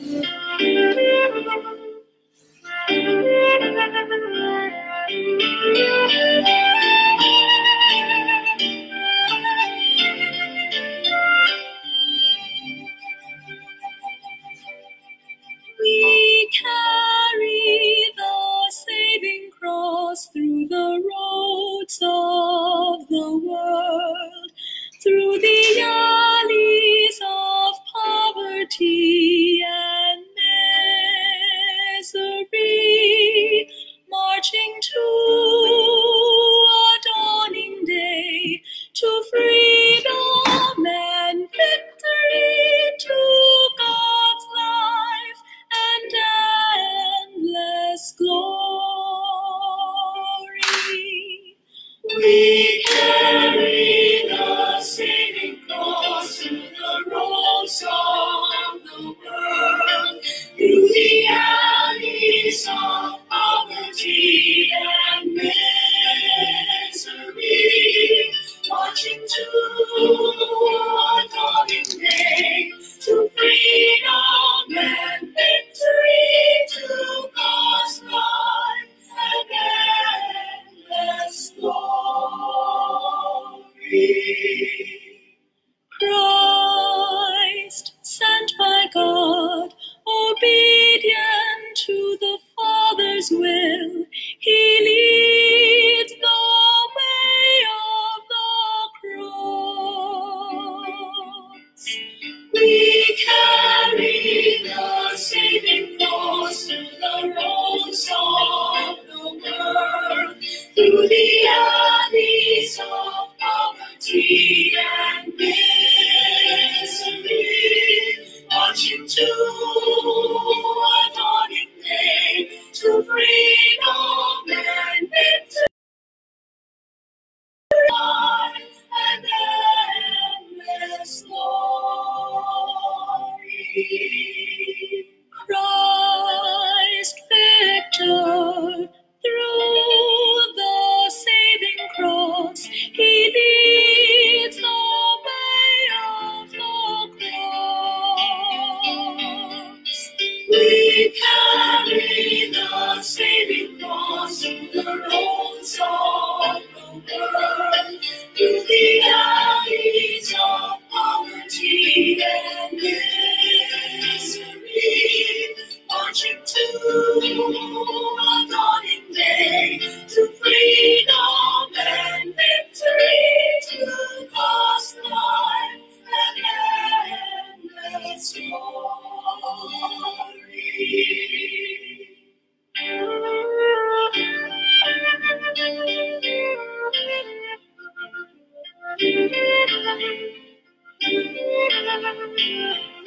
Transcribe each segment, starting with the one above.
We Father's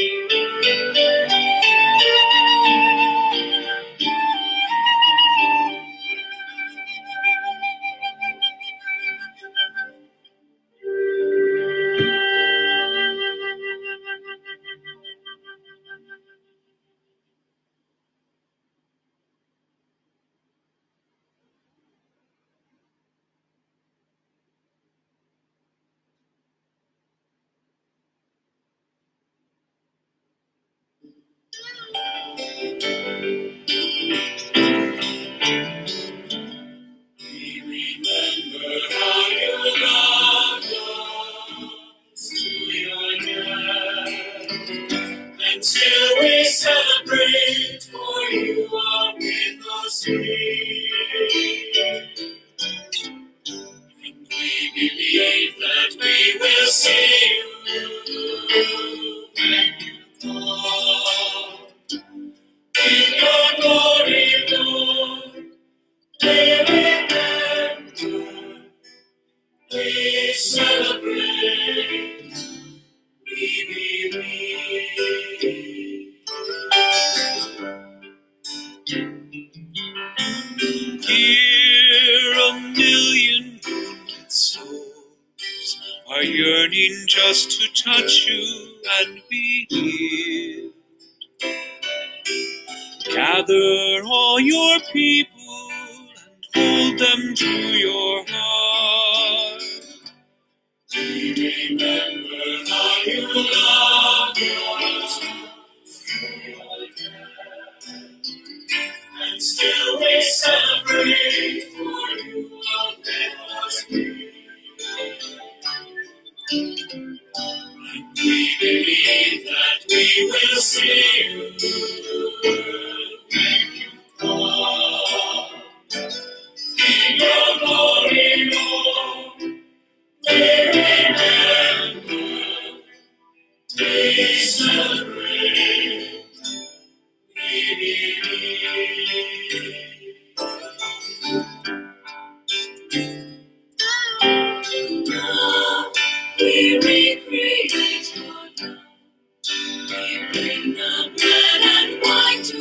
We with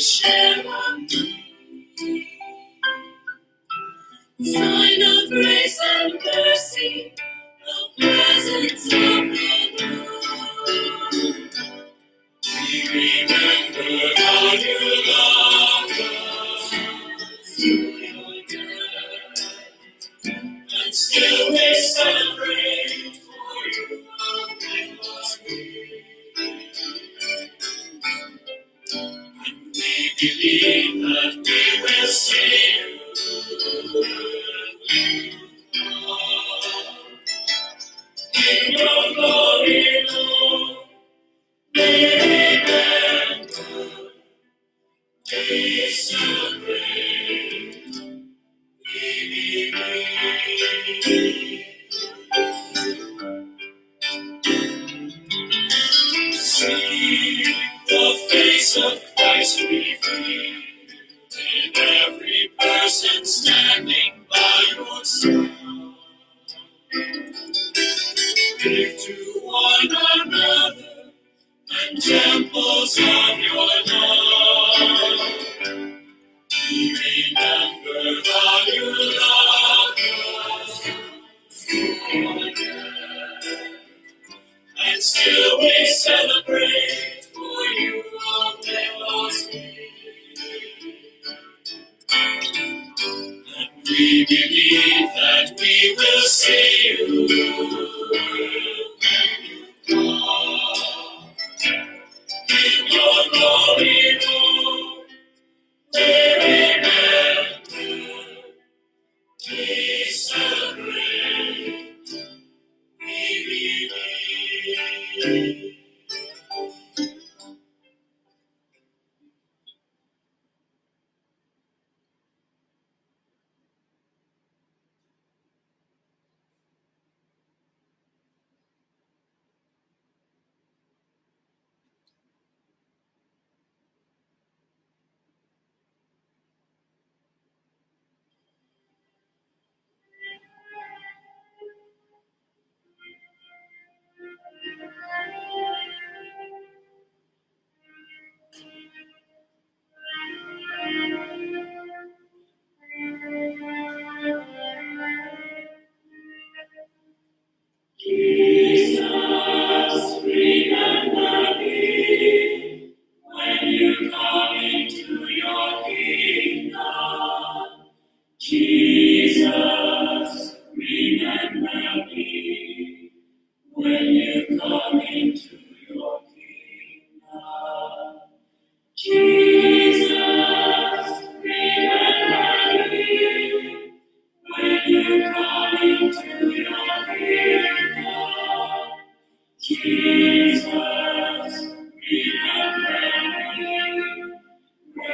wine we And we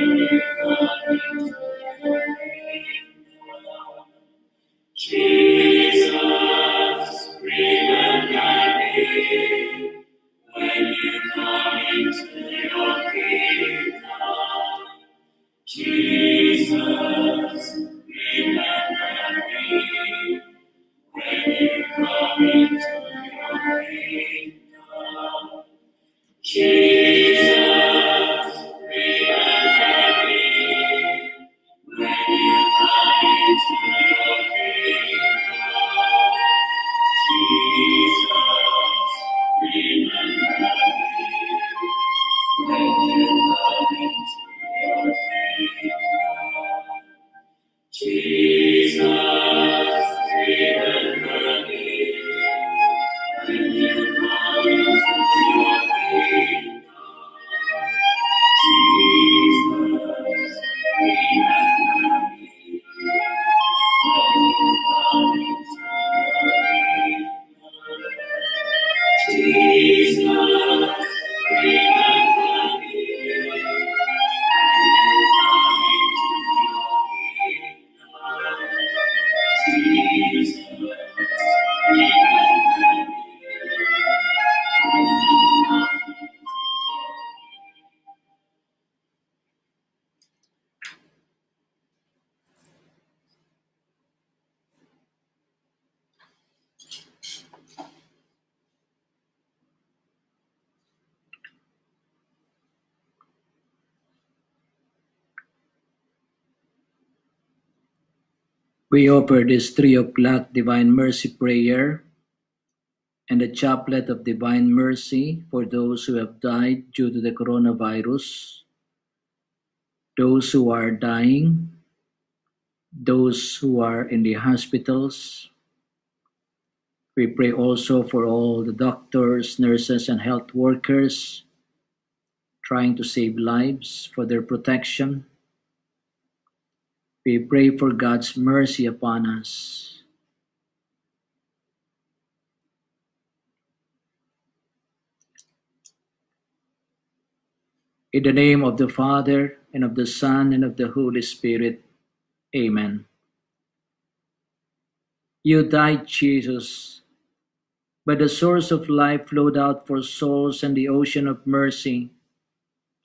when you Jesus, We offer this 3 o'clock Divine Mercy Prayer and the Chaplet of Divine Mercy for those who have died due to the coronavirus, those who are dying, those who are in the hospitals. We pray also for all the doctors, nurses, and health workers trying to save lives for their protection. We pray for God's mercy upon us. In the name of the Father, and of the Son, and of the Holy Spirit. Amen. You died, Jesus, but the source of life flowed out for souls, and the ocean of mercy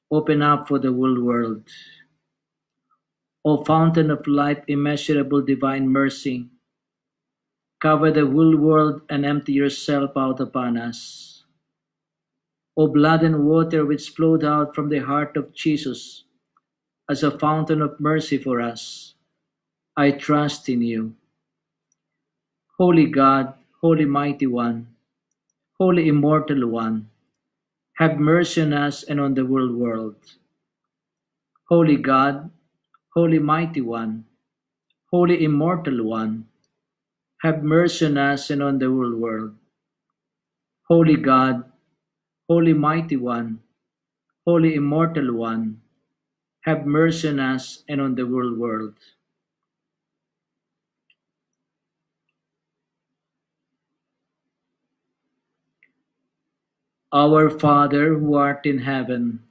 opened up for the whole world. O fountain of life, immeasurable divine mercy, cover the whole world and empty yourself out upon us. O blood and water which flowed out from the heart of Jesus as a fountain of mercy for us, I trust in you. Holy God, Holy Mighty One, Holy Immortal One, have mercy on us and on the whole world. Holy God, Holy Mighty One, Holy Immortal One, have mercy on us and on the whole world. Holy God, Holy Mighty One, Holy Immortal One, have mercy on us and on the whole world. Our Father who art in heaven,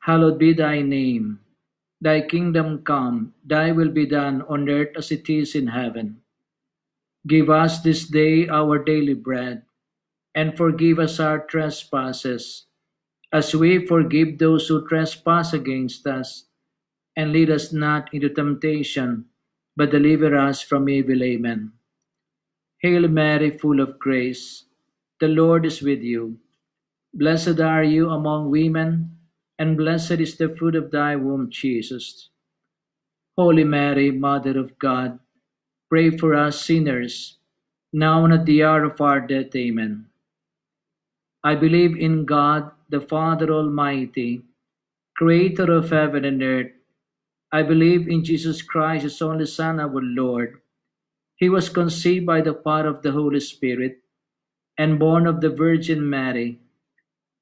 hallowed be thy name. Thy kingdom come, thy will be done on earth as it is in heaven. Give us this day our daily bread, and forgive us our trespasses, as we forgive those who trespass against us. And lead us not into temptation, but deliver us from evil. Amen. Hail Mary, full of grace, the Lord is with you. Blessed are you among women, and blessed is the fruit of thy womb, Jesus. Holy Mary, Mother of God, pray for us sinners, now and at the hour of our death. Amen. I believe in God, the Father Almighty, creator of heaven and earth. I believe in Jesus Christ, his only Son, our Lord. He was conceived by the power of the Holy Spirit and born of the Virgin Mary.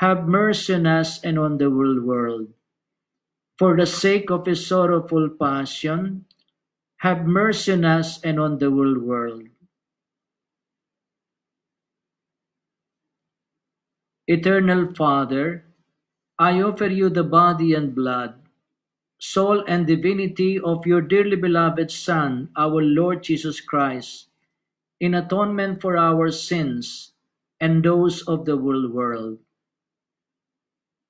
have mercy on us and on the whole world. For the sake of his sorrowful passion, have mercy on us and on the whole world. Eternal Father, I offer you the body and blood, soul and divinity of your dearly beloved Son, our Lord Jesus Christ, in atonement for our sins and those of the whole world.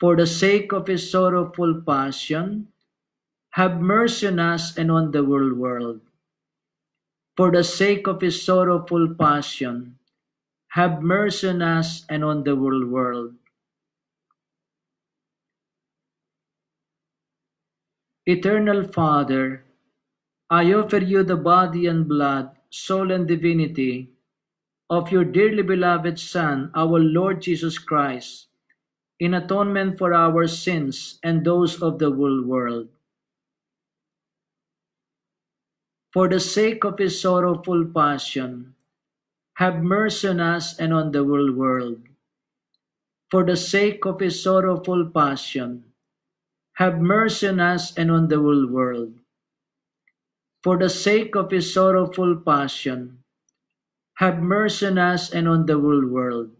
for the sake of his sorrowful passion, have mercy on us and on the whole world. For the sake of his sorrowful passion, have mercy on us and on the whole world. Eternal Father, I offer you the body and blood, soul and divinity of your dearly beloved Son, our Lord Jesus Christ in atonement for our sins and those of the whole world. For the sake of his sorrowful passion, have mercy on us and on the whole world. For the sake of his sorrowful passion, have mercy on us and on the whole world. For the sake of his sorrowful passion, have mercy on us and on the whole world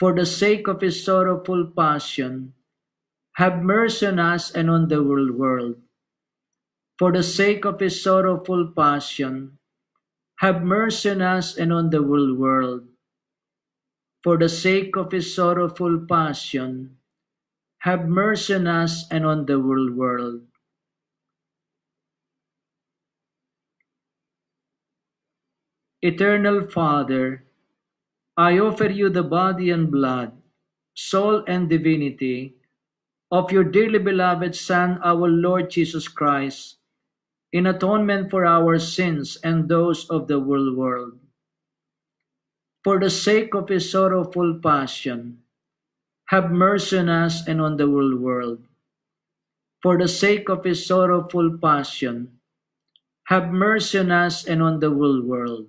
for the sake of his sorrowful passion, have mercy on us and on the whole world. For the sake of his sorrowful passion, have mercy on us and on the whole world. For the sake of his sorrowful passion, have mercy on us and on the whole world. Eternal Father, I offer you the body and blood, soul and divinity of your dearly beloved Son, our Lord Jesus Christ, in atonement for our sins and those of the whole world. For the sake of his sorrowful passion, have mercy on us and on the whole world. For the sake of his sorrowful passion, have mercy on us and on the whole world.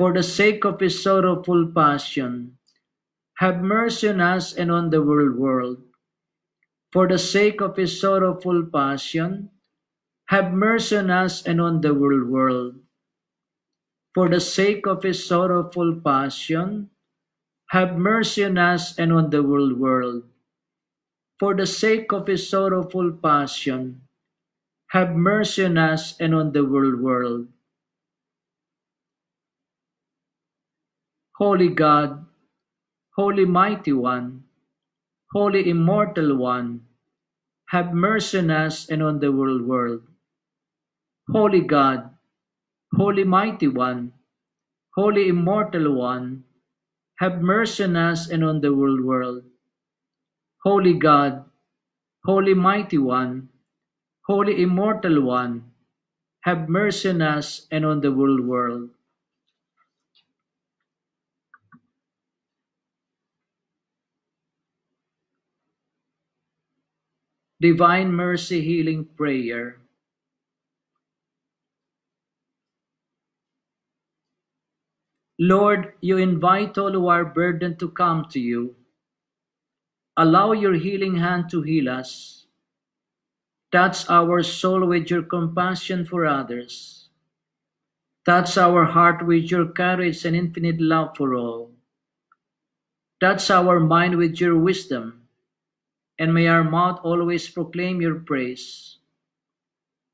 For the sake of his sorrowful passion, have mercy on us and on the world world. For the sake of his sorrowful passion, have mercy on us and on the world world. For the sake of his sorrowful passion, have mercy on us and on the whole world. For the sake of his sorrowful passion, have mercy on us and on the whole world. Holy God, Holy Mighty One, Holy Immortal One, have mercy on us and on the whole world. Holy God, Holy Mighty One, Holy Immortal One, have mercy on us and on the whole world. Holy God, Holy Mighty One, Holy Immortal One, have mercy on us and on the whole world. Divine Mercy Healing Prayer Lord, you invite all who are burdened to come to you. Allow your healing hand to heal us. Touch our soul with your compassion for others. Touch our heart with your courage and infinite love for all. Touch our mind with your wisdom, and may our mouth always proclaim your praise.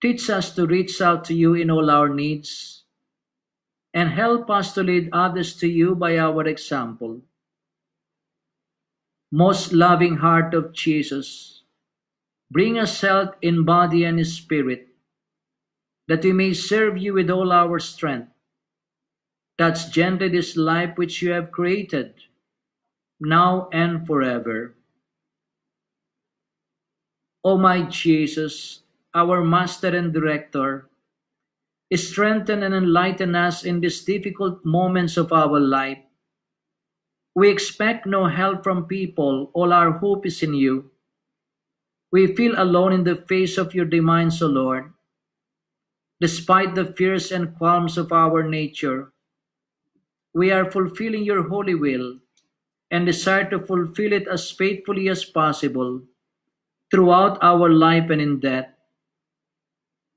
Teach us to reach out to you in all our needs and help us to lead others to you by our example. Most loving heart of Jesus, bring us health in body and spirit, that we may serve you with all our strength. Touch gently this life which you have created, now and forever. O my Jesus, our Master and Director, strengthen and enlighten us in these difficult moments of our life. We expect no help from people, all our hope is in you. We feel alone in the face of your demands, O Lord. Despite the fears and qualms of our nature, we are fulfilling your holy will and desire to fulfill it as faithfully as possible throughout our life and in death.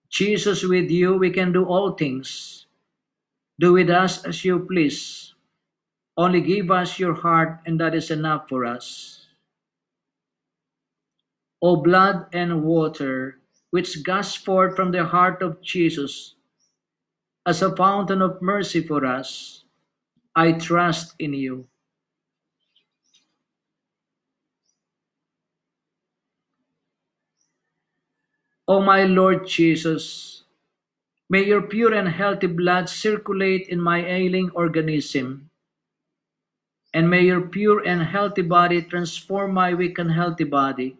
Jesus, with you we can do all things. Do with us as you please. Only give us your heart, and that is enough for us. O blood and water, which gush forth from the heart of Jesus, as a fountain of mercy for us, I trust in you. O my Lord Jesus, may your pure and healthy blood circulate in my ailing organism, and may your pure and healthy body transform my weak and healthy body,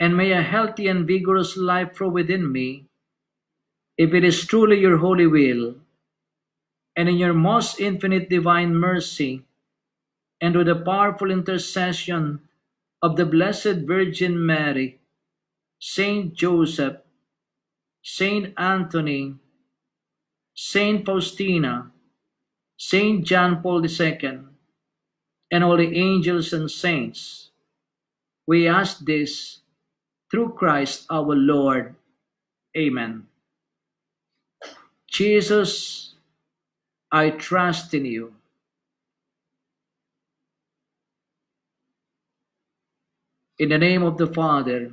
and may a healthy and vigorous life flow within me, if it is truly your holy will, and in your most infinite divine mercy, and with the powerful intercession of the Blessed Virgin Mary, Saint Joseph, Saint Anthony, Saint Faustina, Saint John Paul II, and all the angels and saints. We ask this through Christ our Lord. Amen. Jesus, I trust in you. In the name of the Father,